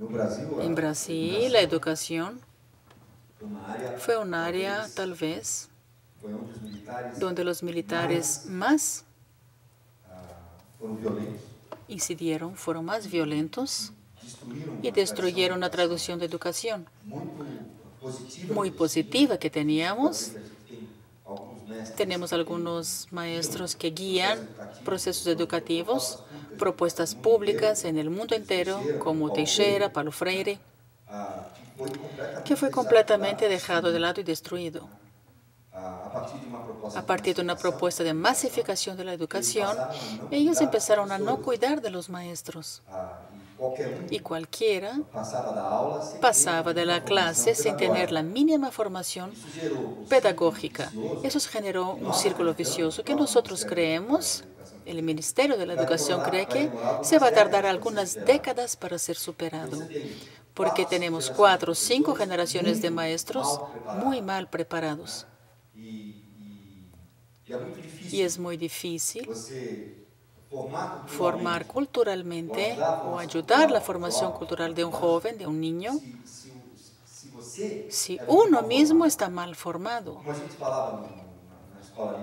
En Brasil, la educación fue un área, tal vez, donde los militares más incidieron, fueron más violentos y destruyeron la traducción de educación muy positiva que teníamos. Tenemos algunos maestros que guían procesos educativos, propuestas públicas en el mundo entero, como Teixeira, Paulo Freire, que fue completamente dejado de lado y destruido. A partir de una propuesta de masificación de la educación, ellos empezaron a no cuidar de los maestros. Y cualquiera pasaba de la clase sin tener la mínima formación pedagógica. Eso generó un círculo vicioso que nosotros creemos, el Ministerio de la Educación cree que se va a tardar algunas décadas para ser superado, porque tenemos cuatro o cinco generaciones de maestros muy mal preparados. Y es muy difícil formar culturalmente. o ayudar la formación cultural de un joven, de un niño, si uno mismo está mal formado.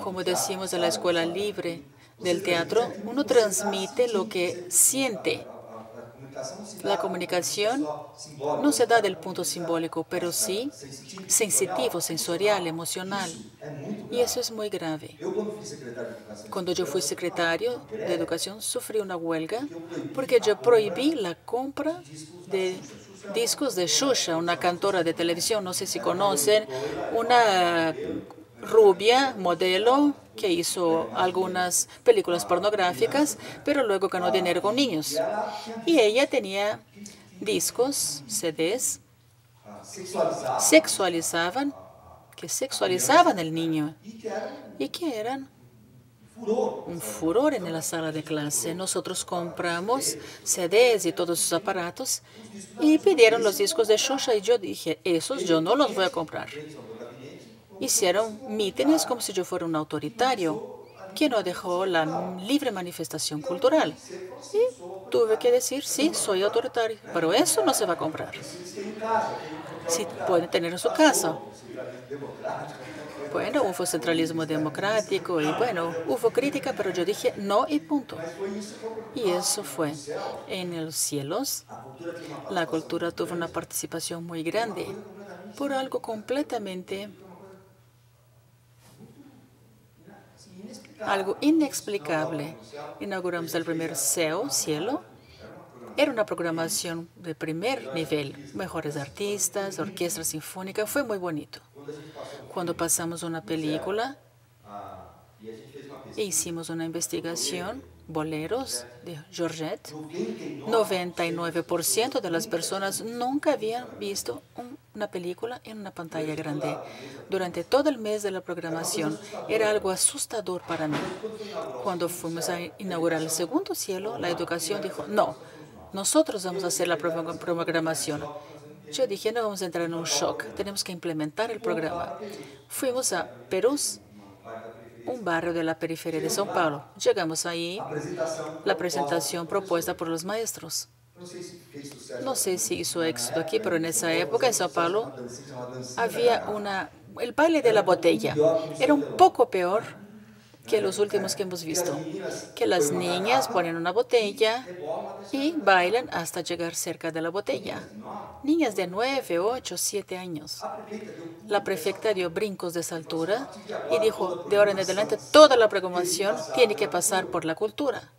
Como decimos en la escuela libre del teatro, uno transmite lo que siente. La comunicación no se da del punto simbólico, pero sí sensitivo, sensorial, emocional. Y eso es muy grave. Cuando yo fui secretario de Educación, sufrí una huelga porque yo prohibí la compra de discos de Shusha, una cantora de televisión, no sé si conocen, una rubia, modelo, que hizo algunas películas pornográficas, pero luego ganó dinero con niños. Y ella tenía discos, CDs, sexualizaban, que sexualizaban al niño y que eran un furor en la sala de clase. Nosotros compramos CDs y todos esos aparatos y pidieron los discos de Shusha y yo dije, esos yo no los voy a comprar hicieron mítines como si yo fuera un autoritario que no dejó la libre manifestación cultural. Y tuve que decir, sí, soy autoritario, pero eso no se va a comprar. Sí, pueden tener en su casa. Bueno, hubo centralismo democrático y bueno, hubo crítica, pero yo dije no y punto. Y eso fue. En los cielos, la cultura tuvo una participación muy grande por algo completamente algo inexplicable. Inauguramos el primer CEO, Cielo. Era una programación de primer nivel, mejores artistas, orquesta sinfónica, fue muy bonito. Cuando pasamos una película, hicimos una investigación, boleros de Georgette, 99% de las personas nunca habían visto una película en una pantalla grande. Durante todo el mes de la programación era algo asustador para mí. Cuando fuimos a inaugurar el segundo cielo, la educación dijo, no, nosotros vamos a hacer la programación. Yo dije, no vamos a entrar en un shock, tenemos que implementar el programa. Fuimos a Perú, un barrio de la periferia de São Paulo. Llegamos ahí, la presentación propuesta por los maestros. No sé si hizo éxito aquí, pero en esa época en São Paulo había una, el baile de la botella. Era un poco peor que los últimos que hemos visto, que las niñas ponen una botella y bailan hasta llegar cerca de la botella. Niñas de 9, 8, 7 años. La prefecta dio brincos de esa altura y dijo, de ahora en adelante, toda la programación tiene que pasar por la cultura.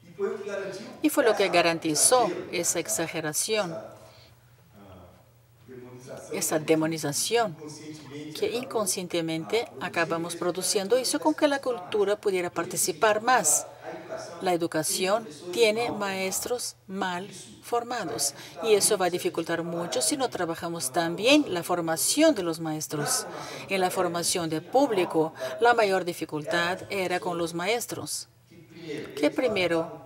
Y fue lo que garantizó esa exageración, esa demonización que inconscientemente acabamos produciendo hizo con que la cultura pudiera participar más. La educación tiene maestros mal formados y eso va a dificultar mucho si no trabajamos también la formación de los maestros. En la formación de público, la mayor dificultad era con los maestros, que primero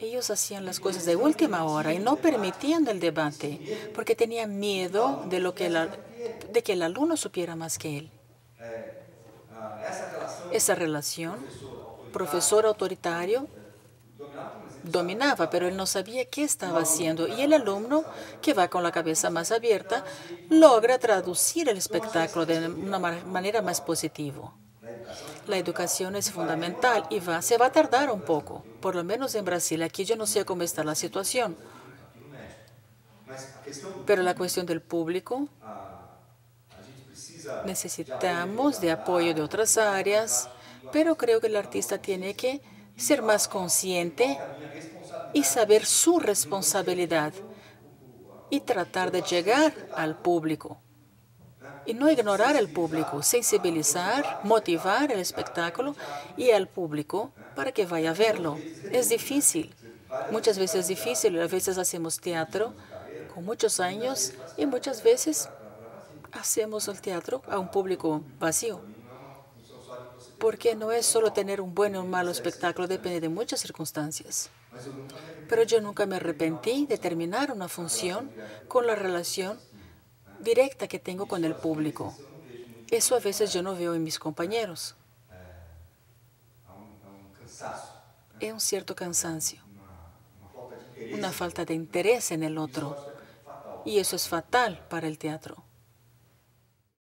ellos hacían las cosas de última hora y no permitían el debate porque tenían miedo de, lo que de que el alumno supiera más que él. Esa relación, profesor autoritario, dominaba, pero él no sabía qué estaba haciendo. Y el alumno, que va con la cabeza más abierta, logra traducir el espectáculo de una manera más positiva. La educación es fundamental y va, se va a tardar un poco, por lo menos en Brasil. Aquí yo no sé cómo está la situación. Pero la cuestión del público, necesitamos de apoyo de otras áreas, pero creo que el artista tiene que ser más consciente y saber su responsabilidad y tratar de llegar al público. Y no ignorar al público, sensibilizar, motivar el espectáculo y al público para que vaya a verlo. Es difícil, muchas veces es difícil. A veces hacemos teatro con muchos años y muchas veces hacemos el teatro a un público vacío. Porque no es solo tener un buen o un malo espectáculo, depende de muchas circunstancias. Pero yo nunca me arrepentí de terminar una función con la relación directa que tengo con el público. Eso a veces yo no veo en mis compañeros. Es un cierto cansancio, una falta de interés en el otro. Y eso es fatal para el teatro.